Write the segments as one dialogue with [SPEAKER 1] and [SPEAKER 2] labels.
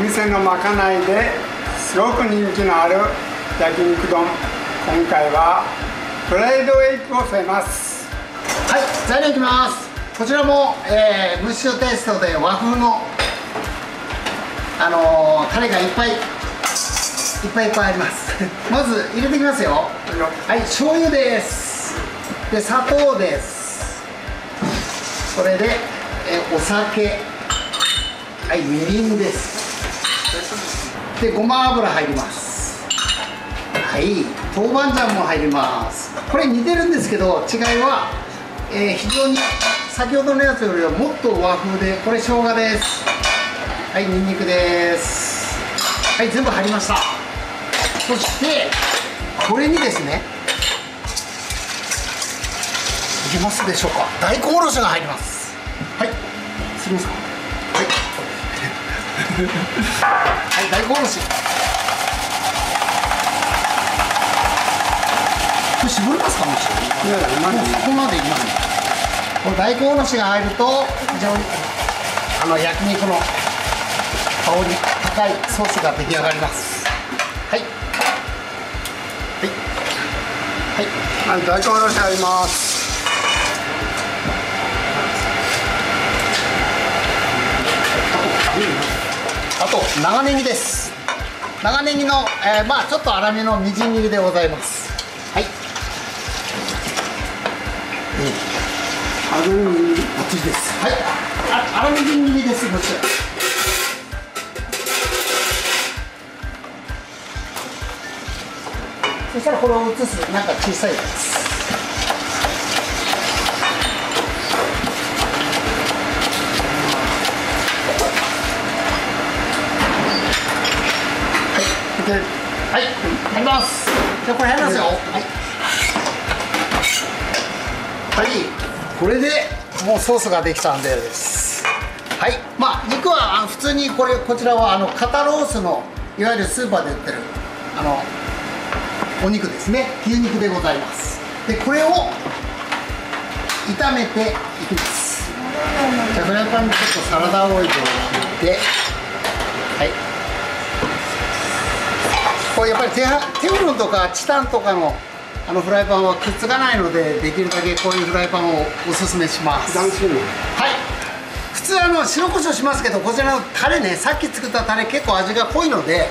[SPEAKER 1] 店のまかないですごく人気のある焼肉丼。今回はフライドエッグを添えます。
[SPEAKER 2] はい材料いきます。こちらも、えー、蒸しテイストで和風のあのー、タレがいっぱいいっぱいいっぱいあります。まず入れていきますよ。はい醤油です。で砂糖です。それで、えー、お酒。はいみりんですでごま油入ります。はい。豆板醤も入ります。これ似てるんですけど違いは、えー、非常に先ほどのやつよりはもっと和風でこれ生姜です。はいにんにくです。はい全部入りました。そしてこれにですねいけますでしょうか。大根おろしが入ります。はい。すみませんはい大根おろし。これ絞りますかもしれないもうそこまでいきますこの大根おろしが入ると非常にあの焼肉の香り高いソースが出来上がります。はい。
[SPEAKER 1] はい、はい、大根おろし入ります
[SPEAKER 2] あと長ネギです。長ネギの、えー、まあちょっと粗めのみじん切りでございます。はい、
[SPEAKER 1] うん、粗みじん切り
[SPEAKER 2] こっちです。はい。あ粗みじん切りですこち。らそしたらこれを移す。なんか小さいやつはい。入ります。じゃあこれ入りますよ。はい、はい、これで。もうソースができたんです。はい。まあ肉は普通にこれこちらはあの肩ロースのいわゆるスーパーで売ってるあのお肉ですね。牛肉でございます。でこれを炒めていきます。じゃあフライパンにちょっとサラダオイルを引いて。はいこうやっぱりテテフロンとかチタンとかのあのフライパンはくっつかないのでできるだけこういうフライパンをおすすめします。はい。普通あの塩コショウしますけどこちらのタレねさっき作ったタレ結構味が濃いので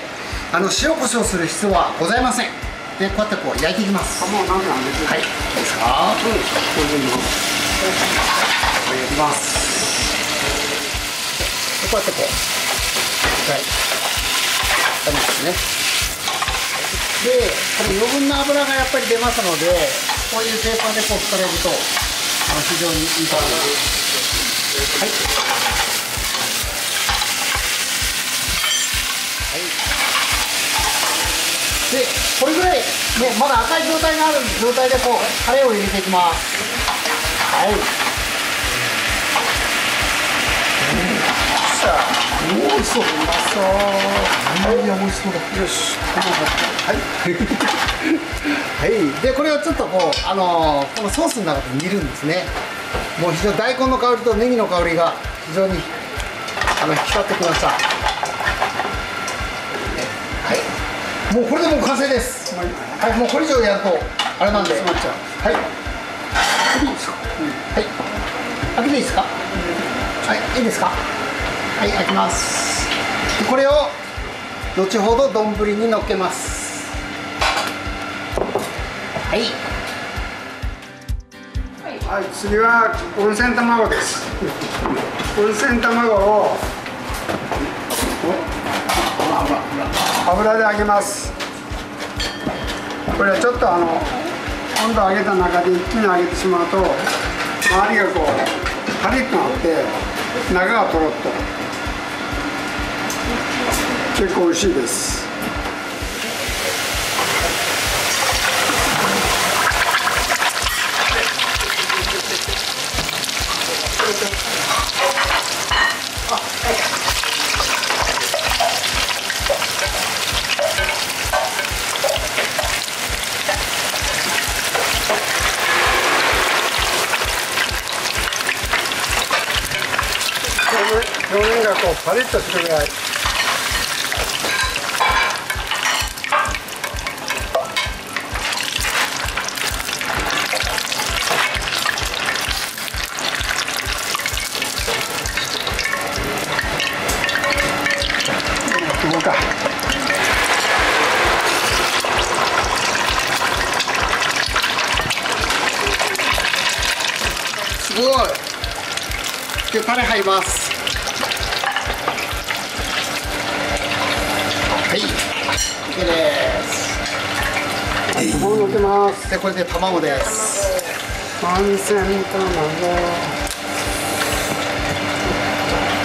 [SPEAKER 2] あの塩コショウする必要はございません。でこうやってこう焼いていきます。
[SPEAKER 1] もうなんなんです
[SPEAKER 2] はい。いいですかうん。こういうのこれ焼きますでこうやってこう。はい。ダメですねでこれ余分な油がやっぱり出ますのでこういうペーパーでこう拭かれるとあ非常にいいと思います。はい。はい。でこれぐらいねまだ赤い状態がある状態でこうタレを入れていきます。はい。おお美味しそう。うまそうはいや美味しそう。だよしはい。はい。でこれをちょっとこうあのー、このソースの中で煮るんですね。もう非常に大根の香りとネギの香りが非常にあの引き立ってきました。はい。もうこれでもう完成です。はい。もうこれ以上やるとあれなんで。はい。いいですか、うん、はい。開けていいですか？はい。いいですか？はい。開きますこれを後ほど丼にのっけますはい
[SPEAKER 1] はい次は温泉卵です。温泉卵を。油で揚げます。これはちょっとあの温度を上げた中で一気に揚げてしまうと周りがこうカリッとなって中がとろっと。結構美味しいです。表面がこうパリッとするぐら
[SPEAKER 2] い。でタレ入ります。はい。OK です。
[SPEAKER 1] もう乗ってます。
[SPEAKER 2] でこれで卵です。
[SPEAKER 1] 万千卵。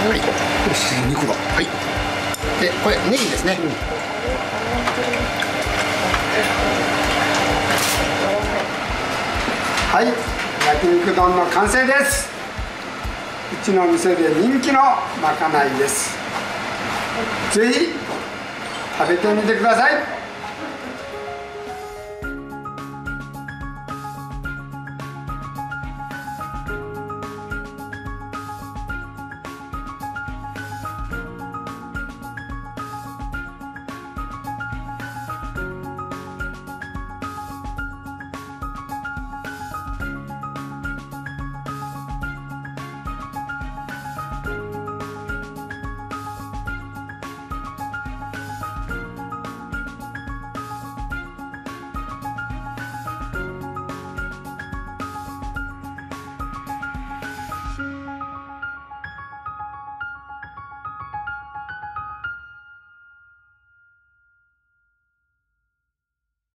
[SPEAKER 2] はい。よし2個だはい。でこれネギですね、
[SPEAKER 1] はい。焼肉丼の完成です。うちの店で人気のまかないです。ぜひ食べてみてください。